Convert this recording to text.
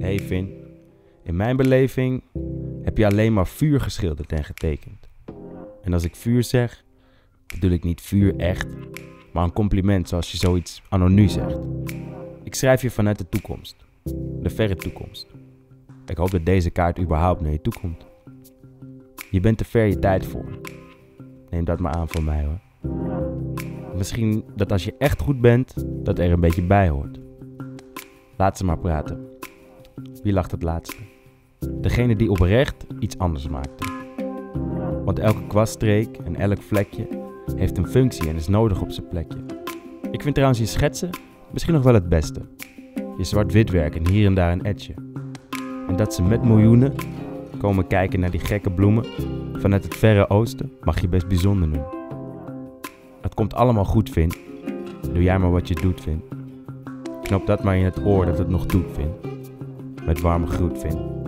hey Vin, in mijn beleving heb je alleen maar vuur geschilderd en getekend. En als ik vuur zeg, bedoel ik niet vuur echt, maar een compliment zoals je zoiets anonu zegt. Ik schrijf je vanuit de toekomst, de verre toekomst. Ik hoop dat deze kaart überhaupt naar je toe komt. Je bent te ver je tijd voor. Neem dat maar aan van mij hoor. Misschien dat als je echt goed bent, dat er een beetje bij hoort. Laat ze maar praten. Wie lacht het laatste? Degene die oprecht iets anders maakte. Want elke kwaststreek en elk vlekje heeft een functie en is nodig op zijn plekje. Ik vind trouwens je schetsen misschien nog wel het beste. Je zwart-wit werk en hier en daar een etje. En dat ze met miljoenen komen kijken naar die gekke bloemen vanuit het verre oosten mag je best bijzonder noemen. Het komt allemaal goed, Vin. Doe jij maar wat je doet, Vin. Knop dat maar in het oor dat het nog doet, Vin. Met warme groet, Vin.